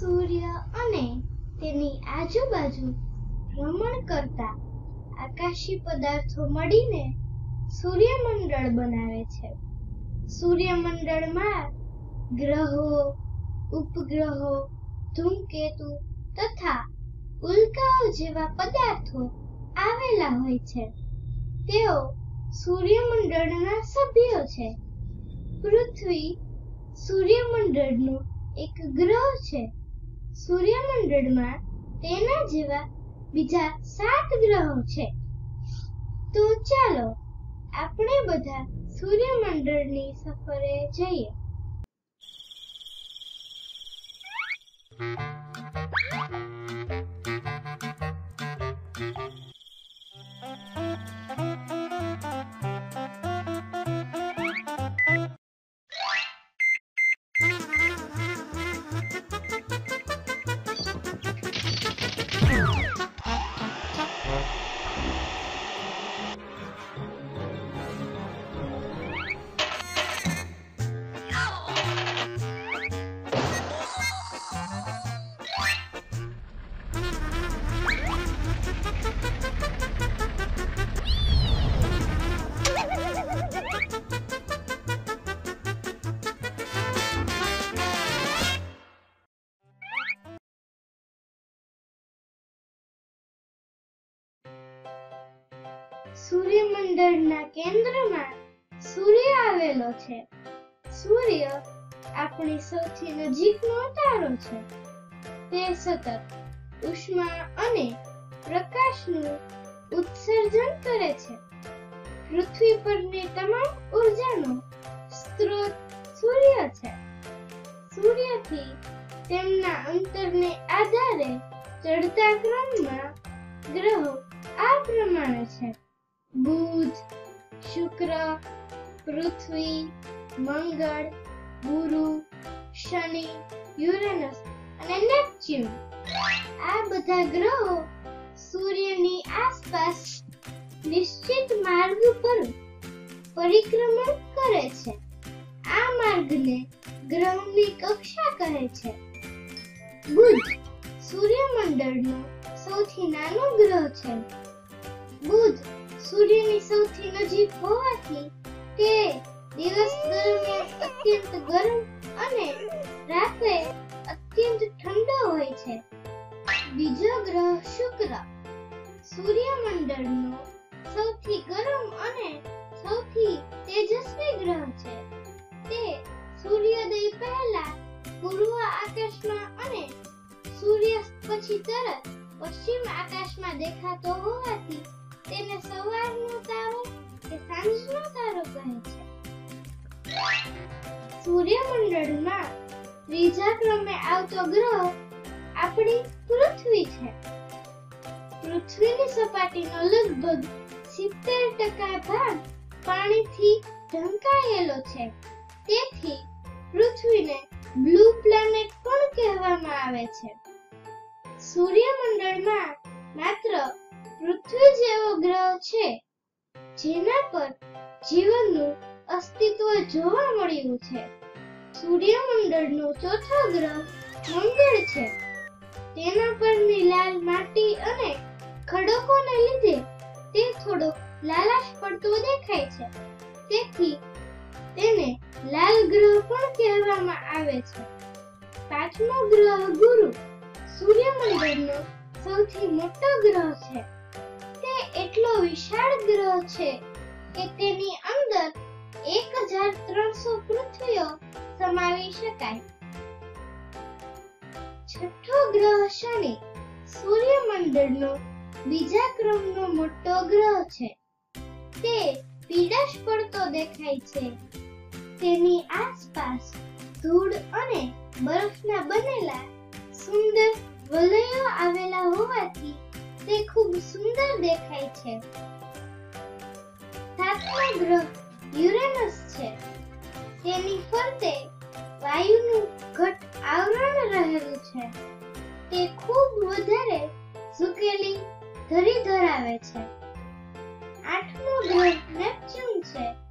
સૂર્ય અને તેની આજુબાજુ ભ્રમણ કરતા આકાશી પદાર્થો મળીને સૂર્યમંડળ બનાવે છે. સૂર્યમંડળમાં ગ્રહો, ઉપગ્રહો, ધૂમકેતુ તથા ઉલ્કાઓ જેવા પદાર્થો આવેલા હોય છે. તેઓ સૂર્યમંડળના સભ્યો છે. પૃથ્વી સૂર્યમંડળનો એક ગ્રહ છે. સૂર્યમંડળમાં તેના જેવા બીજા સાત ગ્રહો છે. તો ચાલો આપણે બધા સૂર્યમંડળની સફરે જઈએ. સૂર્યમંડળના કેન્દ્રમાં સૂર્ય આવેલો છે. સૂર્ય આપણી સૌથી નજીકનો તારો છે. તે સતત ઉષ્મા અને પ્રકાશનું ઉત્સર્જન કરે છે. પૃથ્વી પરની તમામ ઉર્જાનો સ્ત્રોત સૂર્ય છે. સૂર્યથી તેમના અંતરને આધારે ચડતા ક્રમમાં ગ્રહો આ પ્રમાણે છે. બુધ, શુક્ર, પૃથ્વી, મંગળ, ગુરુ, શનિ, યુરેનસ અને નેપચ્યુન. આ બધા ગ્રહો સૂર્યની આસપાસ નિશ્ચિત માર્ગ પર પરિક્રમણ કરે છે. આ માર્ગને ગ્રહની કક્ષા કહે છે. બુધ સૂર્યમંડળનો સૌથી નાનો ગ્રહ છે. બુધ સૂર્યની સૌથી નજીક હોવાથી તે દિવસ દરમિયાન અત્યંત ગરમ અને રાત્રે અત્યંત ઠંડો હોય છે. બીજો ગ્રહ શુક્ર. સૂર્યમંડળનો સૌથી ગરમ અને સૌથી તેજસ્વી ગ્રહ છે. તે સૂર્યોદય પહેલા પૂર્વ આકાશમાં અને સૂર્યાસ્ત પછી તરત પશ્ચિમ આકાશમાં દેખાતો હોવાથી તેને સવારનો તારો કે સાંજનો તારો કહે છે. સૂર્યમંડળમાં ત્રીજા ક્રમે આવતો ગ્રહ આપણી પૃથ્વી છે. પૃથ્વીની સપાટીનો લગભગ સિત્તેર ટકા ભાગ પાણીથી ઢંકાયેલો છે. તેથી પૃથ્વીને બ્લુ પ્લેનેટ પણ કહેવામાં આવે છે. સૂર્યમંડળમાં માત્ર પૃથ્વી જેવો ગ્રહ છે, જેના પર જીવનનું અસ્તિત્વ જોવા મળ્યું છે. સૂર્યમંડળનો ચોથો ગ્રહ મંગળ છે. તેના પરની લાલ માટી અને ખડકોને લીધે તે થોડો લાલાશ પડતો દેખાય છે. તેથી તેને લાલ ગ્રહ પણ કહેવામાં આવે છે. પાંચમો ગ્રહ ગુરુ સૂર્યમંડળનો સૌથી મોટો ગ્રહ છે. તે એટલો વિશાળ ગ્રહ છે કે તેની અંદર એક હજાર ત્રણસો પૃથ્વીઓ સમાવી શકાય. છઠ્ઠો ગ્રહ શનિ સૂર્યમંડળનો બીજા ક્રમનો મોટો ગ્રહ છે. તે પીડાશ પડતો દેખાય છે. તેની આસપાસ ધૂળ અને બરફના બનેલા સુંદર વલયો આવેલા હોવાથી તે ખૂબ સુંદર દેખાય છે. સાતમો ગ્રહ યુરેનસ છે. તેની ફરતે વાયુનું ઘટ આવરણ રહેલું છે. તે ખૂબ વધારે સુકેલી ધરી ધરાવે છે. આઠમો ગ્રહ નેપચ્યુન છે.